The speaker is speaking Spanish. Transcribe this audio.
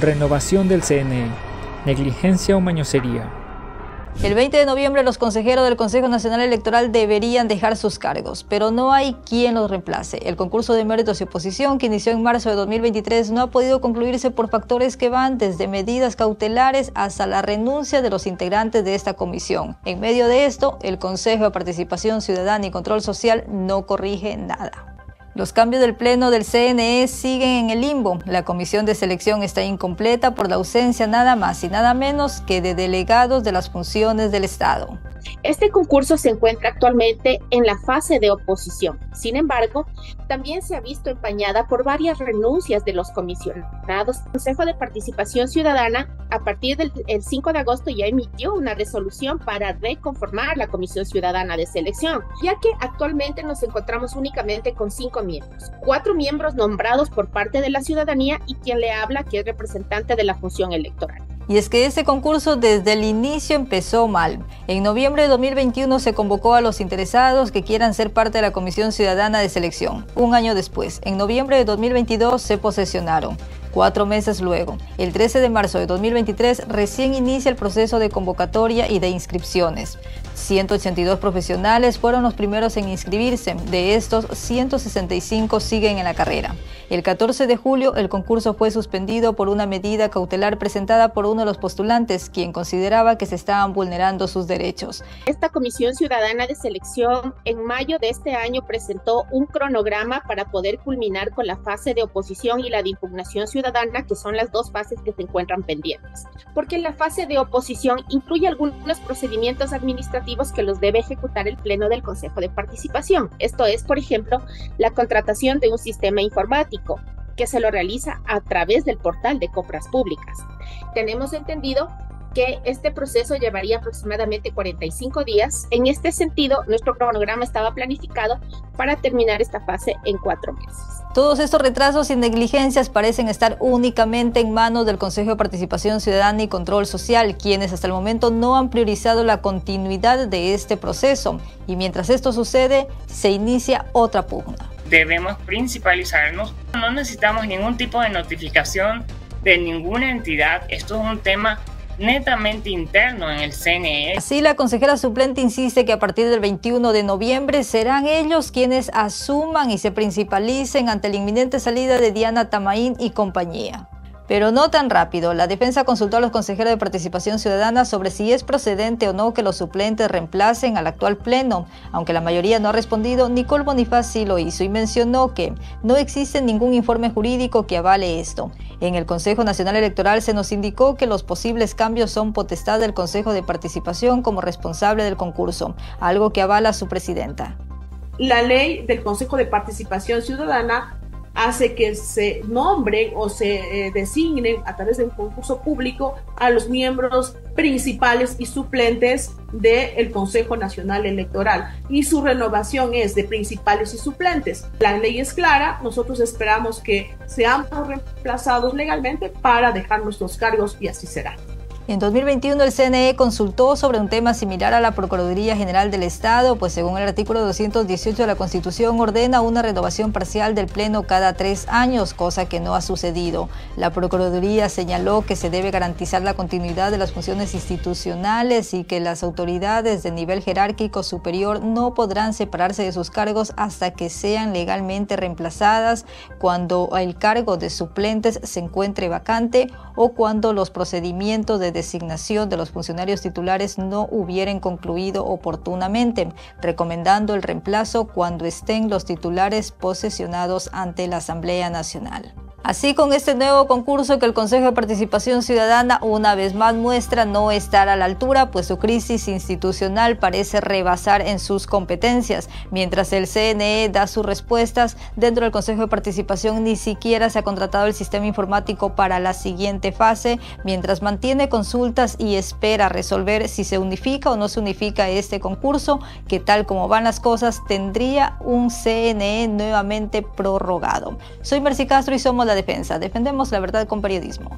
Renovación del CNE. Negligencia o mañosería. El 20 de noviembre los consejeros del Consejo Nacional Electoral deberían dejar sus cargos, pero no hay quien los reemplace. El concurso de méritos y oposición que inició en marzo de 2023 no ha podido concluirse por factores que van desde medidas cautelares hasta la renuncia de los integrantes de esta comisión. En medio de esto, el Consejo de Participación Ciudadana y Control Social no corrige nada. Los cambios del Pleno del CNE siguen en el limbo. La comisión de selección está incompleta por la ausencia nada más y nada menos que de delegados de las funciones del Estado. Este concurso se encuentra actualmente en la fase de oposición. Sin embargo, también se ha visto empañada por varias renuncias de los comisionados. El Consejo de Participación Ciudadana, a partir del 5 de agosto, ya emitió una resolución para reconformar la Comisión Ciudadana de Selección, ya que actualmente nos encontramos únicamente con cinco miembros, cuatro miembros nombrados por parte de la ciudadanía y quien le habla, que es representante de la función electoral. Y es que este concurso desde el inicio empezó mal. En noviembre de 2021 se convocó a los interesados que quieran ser parte de la Comisión Ciudadana de Selección. Un año después, en noviembre de 2022, se posesionaron. Cuatro meses luego, el 13 de marzo de 2023, recién inicia el proceso de convocatoria y de inscripciones. 182 profesionales fueron los primeros en inscribirse, de estos 165 siguen en la carrera. El 14 de julio el concurso fue suspendido por una medida cautelar presentada por uno de los postulantes, quien consideraba que se estaban vulnerando sus derechos. Esta Comisión Ciudadana de Selección en mayo de este año presentó un cronograma para poder culminar con la fase de oposición y la de impugnación ciudadana, que son las dos fases que se encuentran pendientes. Porque la fase de oposición incluye algunos procedimientos administrativos que los debe ejecutar el Pleno del Consejo de Participación. Esto es, por ejemplo, la contratación de un sistema informático que se lo realiza a través del portal de compras públicas. Tenemos entendido que este proceso llevaría aproximadamente 45 días. En este sentido, nuestro cronograma estaba planificado para terminar esta fase en cuatro meses. Todos estos retrasos y negligencias parecen estar únicamente en manos del Consejo de Participación Ciudadana y Control Social, quienes hasta el momento no han priorizado la continuidad de este proceso. Y mientras esto sucede, se inicia otra pugna. Debemos principalizarnos. No necesitamos ningún tipo de notificación de ninguna entidad. Esto es un tema netamente interno en el CNE. Así, la consejera suplente insiste que a partir del 21 de noviembre serán ellos quienes asuman y se principalicen ante la inminente salida de Diana Tamaín y compañía. Pero no tan rápido. La defensa consultó a los consejeros de participación ciudadana sobre si es procedente o no que los suplentes reemplacen al actual pleno. Aunque la mayoría no ha respondido, Nicole Bonifaz sí lo hizo y mencionó que no existe ningún informe jurídico que avale esto. En el Consejo Nacional Electoral se nos indicó que los posibles cambios son potestad del Consejo de Participación como responsable del concurso, algo que avala su presidenta. La ley del Consejo de Participación Ciudadana hace que se nombren o se eh, designen a través de un concurso público a los miembros principales y suplentes del Consejo Nacional Electoral y su renovación es de principales y suplentes. La ley es clara, nosotros esperamos que seamos reemplazados legalmente para dejar nuestros cargos y así será. En 2021 el CNE consultó sobre un tema similar a la Procuraduría General del Estado, pues según el artículo 218 de la Constitución ordena una renovación parcial del Pleno cada tres años, cosa que no ha sucedido. La Procuraduría señaló que se debe garantizar la continuidad de las funciones institucionales y que las autoridades de nivel jerárquico superior no podrán separarse de sus cargos hasta que sean legalmente reemplazadas cuando el cargo de suplentes se encuentre vacante o cuando los procedimientos de designación de los funcionarios titulares no hubieran concluido oportunamente, recomendando el reemplazo cuando estén los titulares posesionados ante la Asamblea Nacional. Así con este nuevo concurso que el Consejo de Participación Ciudadana una vez más muestra no estar a la altura, pues su crisis institucional parece rebasar en sus competencias. Mientras el CNE da sus respuestas, dentro del Consejo de Participación ni siquiera se ha contratado el sistema informático para la siguiente fase, mientras mantiene consultas y espera resolver si se unifica o no se unifica este concurso, que tal como van las cosas tendría un CNE nuevamente prorrogado. Soy Mercy Castro y somos defensa. Defendemos la verdad con periodismo.